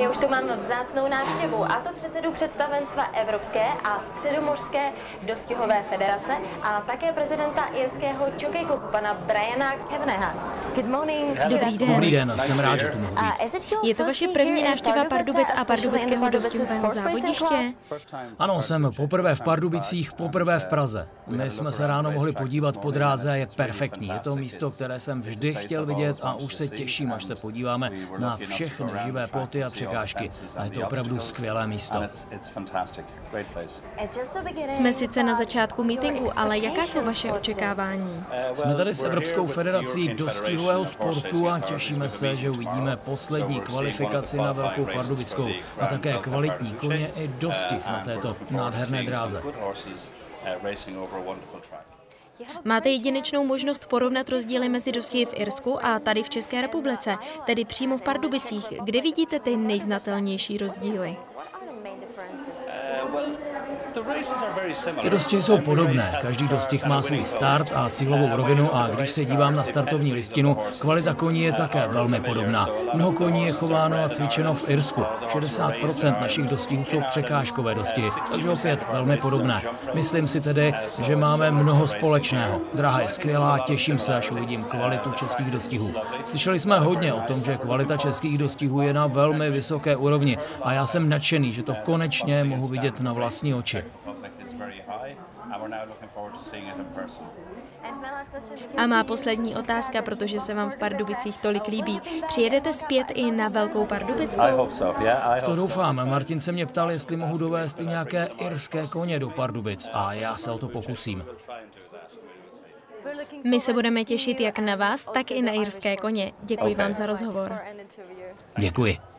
já už tu mám vzácnou návštěvu, a to předsedu představenstva Evropské a středomořské dostihové federace a také prezidenta irského Jockey Clubu, pana Briana Kevneha. Good morning. Dobrý den. Dobrý den, jsem rád, že tu mohu být. Je to vaše první návštěva Pardubic a pardubického dostihového závodiště? Ano, jsem poprvé v Pardubicích, poprvé v Praze. My jsme se ráno mohli podívat po dráze a je perfektní. Je to místo, které jsem vždy chtěl vidět a už se těším, až se podíváme na všechny živé ploty a překážky. A je to opravdu skvělé místo. Jsme sice na začátku mítingu, ale jaká jsou vaše očekávání? Jsme tady s Evropskou federací dostihového sportu a těšíme se, že uvidíme poslední kvalifikaci na Velkou Pardubickou a také kvalitní koně i dostih na této nádherné dráze. Máte jedinečnou možnost porovnat rozdíly mezi dostihy v Irsku a tady v České republice, tedy přímo v Pardubicích. Kde vidíte ty nejznatelnější rozdíly? Ty dostihy jsou podobné. Každý dostih má svůj start a cílovou rovinu a když se dívám na startovní listinu, kvalita koní je také velmi podobná. Mnoho koní je chováno a cvičeno v Irsku. 60% našich dostihů jsou překážkové dostihy, takže opět velmi podobné. Myslím si tedy, že máme mnoho společného. Dráha je skvělá, těším se, až uvidím kvalitu českých dostihů. Slyšeli jsme hodně o tom, že kvalita českých dostihů je na velmi vysoké úrovni a já jsem nadšený, že to konečně mohu vidět na vlastní oči. A má poslední otázka, protože se vám v Pardubicích tolik líbí. Přijedete zpět i na Velkou Pardubickou? To doufám. Martin se mě ptal, jestli mohu dovést i nějaké irské koně do Pardubic a já se o to pokusím. My se budeme těšit jak na vás, tak i na irské koně. Děkuji vám za rozhovor. Děkuji.